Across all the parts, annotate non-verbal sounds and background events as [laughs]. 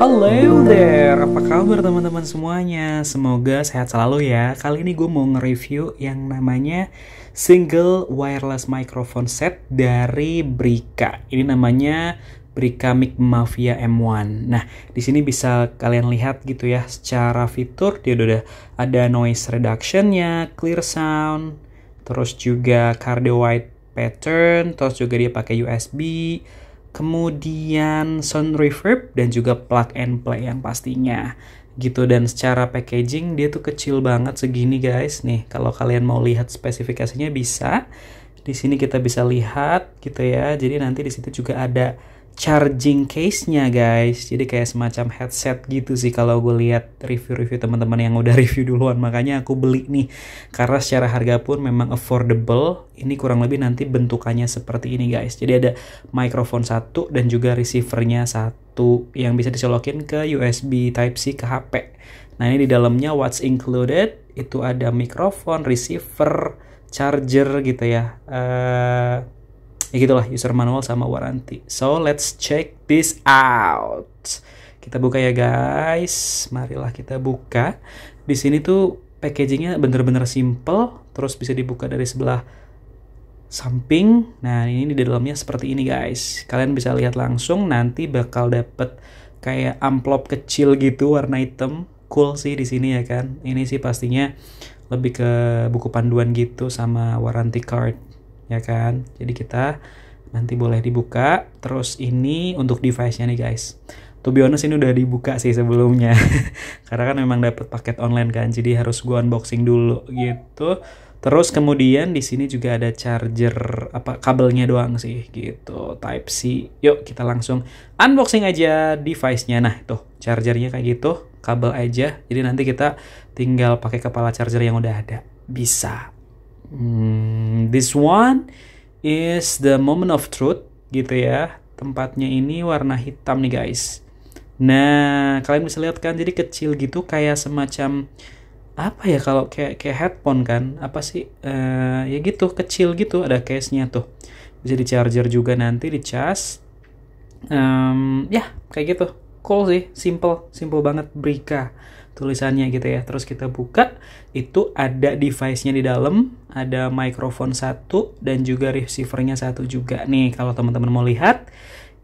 Hello there, apa kabar teman-teman semuanya? Semoga sehat selalu ya. Kali ini gue mau nge-review yang namanya single wireless microphone set dari Brika. Ini namanya Brika Mic Mafia M1. Nah, di sini bisa kalian lihat gitu ya, secara fitur dia udah ada noise reductionnya, clear sound, terus juga cardio wide pattern, terus juga dia pakai USB, kemudian sound reverb dan juga plug and play yang pastinya. Gitu dan secara packaging dia tuh kecil banget segini guys. Nih kalau kalian mau lihat spesifikasinya bisa. Di sini kita bisa lihat gitu ya. Jadi nanti di situ juga ada charging case-nya guys. Jadi kayak semacam headset gitu sih kalau gue lihat review-review teman-teman yang udah [laughs] review duluan. Makanya aku beli nih karena secara harga pun memang affordable. Ini kurang lebih nanti bentukannya seperti ini guys. Jadi ada microphone satu dan juga receivernya satu yang bisa disolokin ke USB Type C ke HP. Nah ini di dalamnya what's included itu ada mikrofon, receiver, charger gitu ya. Uh, ya gitulah user manual sama waranti so let's check this out. Kita buka ya guys. Marilah kita buka. Di sini tuh packagingnya bener-bener simple terus bisa dibuka dari sebelah samping. Nah ini di dalamnya seperti ini guys. Kalian bisa lihat langsung nanti bakal dapet kayak amplop kecil gitu warna hitam. Cool sih di sini ya kan? Ini sih pastinya lebih ke buku panduan gitu sama warranty card ya kan? Jadi kita nanti boleh dibuka. Terus ini untuk device-nya nih guys. To be honest ini udah dibuka sih sebelumnya. [laughs] Karena kan memang dapat paket online kan jadi harus gua unboxing dulu gitu. Terus kemudian di sini juga ada charger apa kabelnya doang sih gitu. Type C. Yuk kita langsung unboxing aja device-nya. Nah tuh chargernya kayak gitu kabel aja. Jadi nanti kita tinggal pakai kepala charger yang udah ada. Bisa Hmm, this one is the moment of truth gitu ya. Tempatnya ini warna hitam nih guys. Nah, kalian bisa lihat kan jadi kecil gitu kayak semacam apa ya kalau kayak kayak headphone kan? Apa sih? Uh, ya gitu, kecil gitu ada case-nya tuh. Bisa di charger juga nanti di cas. Um, ya, kayak gitu. Cool sih, simple, simple banget Brika tulisannya gitu ya. Terus kita buka, itu ada device-nya di dalam, ada microphone satu dan juga receiver-nya satu juga. Nih, kalau teman-teman mau lihat,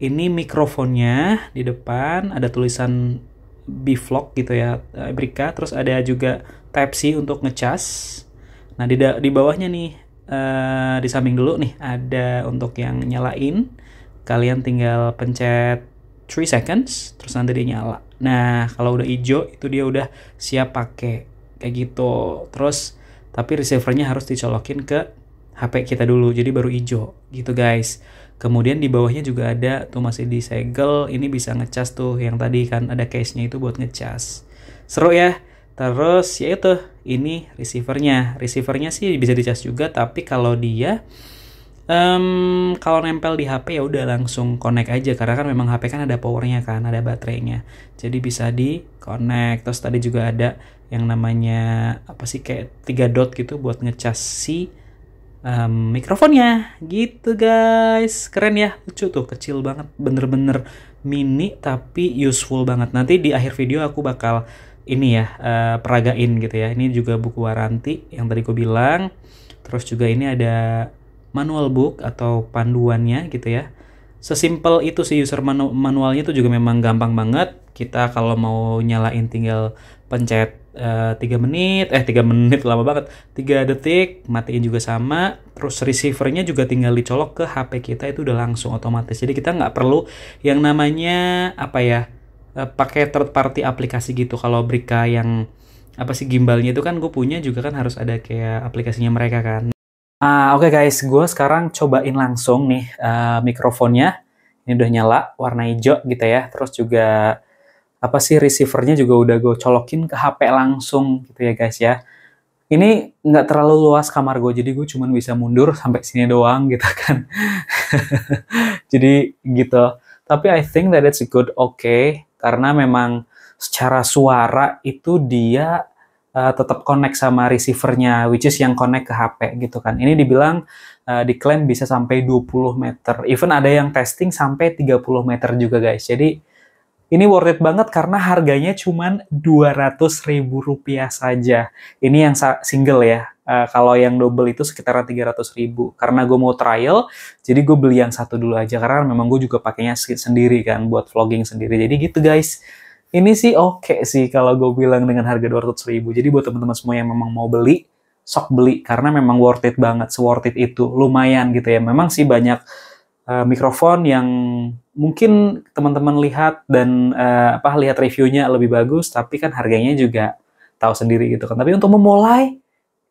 ini mikrofonnya di depan, ada tulisan B-Vlog gitu ya, eh, Brika. Terus ada juga Type-C untuk ngecas. Nah, di, di bawahnya nih, uh, di samping dulu nih, ada untuk yang nyalain. Kalian tinggal pencet 3 seconds, terus nanti dia nyala. Nah, kalau udah hijau itu dia udah siap pakai kayak gitu. Terus tapi receivernya harus dicolokin ke HP kita dulu. Jadi baru hijau gitu guys. Kemudian di bawahnya juga ada tuh masih disegel. Ini bisa ngecas tuh yang tadi kan ada case-nya itu buat ngecas. Seru ya. Terus ya itu ini receivernya. Receivernya sih bisa dicas juga tapi kalau dia um, kalau nempel di HP ya udah langsung connect aja karena kan memang HP kan ada powernya kan ada baterainya. Jadi bisa di connect. Terus tadi juga ada yang namanya apa sih kayak tiga dot gitu buat ngecas si um, mikrofonnya. Gitu guys. Keren ya. Lucu tuh kecil banget. Bener-bener mini tapi useful banget. Nanti di akhir video aku bakal ini ya uh, peragain gitu ya. Ini juga buku waranti yang tadi aku bilang. Terus juga ini ada manual book atau panduannya gitu ya. Sesimpel itu sih user manu manualnya itu juga memang gampang banget. Kita kalau mau nyalain tinggal pencet uh, eh, 3 menit, eh 3 menit lama banget. 3 detik, matiin juga sama. Terus receivernya juga tinggal dicolok ke HP kita itu udah langsung otomatis. Jadi kita nggak perlu yang namanya apa ya? Uh, pakai third party aplikasi gitu. Kalau Brika yang apa sih gimbalnya itu kan gue punya juga kan harus ada kayak aplikasinya mereka kan. Uh, Oke okay guys, gue sekarang cobain langsung nih uh, mikrofonnya. Ini udah nyala, warna hijau gitu ya. Terus juga apa sih receivernya juga udah gue colokin ke HP langsung gitu ya guys ya. Ini nggak terlalu luas kamar gue, jadi gue cuma bisa mundur sampai sini doang [laughs] gitu kan. jadi gitu. Tapi I think that it's good okay karena memang secara suara itu dia uh, tetap connect sama receivernya, which is yang connect ke HP gitu kan. Ini dibilang uh, diklaim bisa sampai 20 meter. Even ada yang testing sampai 30 meter juga guys. Jadi Ini worth it banget karena harganya cuma 200 ribu rupiah saja. Ini yang single ya. Uh, kalau yang double itu sekitaran 300 ribu. Karena gue mau trial, jadi gue beli yang satu dulu aja. Karena memang gue juga pakainya sendiri kan, buat vlogging sendiri. Jadi gitu guys. Ini sih oke okay sih kalau gue bilang dengan harga 200 ribu. Jadi buat teman-teman semua yang memang mau beli, sok beli. Karena memang worth it banget, se-worth it itu. Lumayan gitu ya. Memang sih banyak uh, mikrofon yang mungkin teman-teman lihat dan uh, apa lihat reviewnya lebih bagus tapi kan harganya juga tahu sendiri gitu kan tapi untuk memulai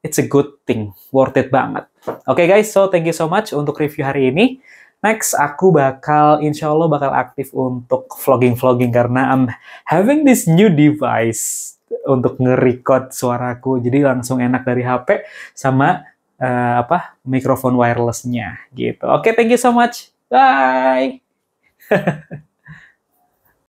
it's a good thing worth it banget oke okay guys so thank you so much untuk review hari ini Next, aku bakal, insya Allah bakal aktif untuk vlogging-vlogging karena I'm having this new device untuk nge-record suaraku. Jadi langsung enak dari HP sama uh, apa mikrofon wirelessnya gitu. Oke, okay, thank you so much. Bye. [laughs]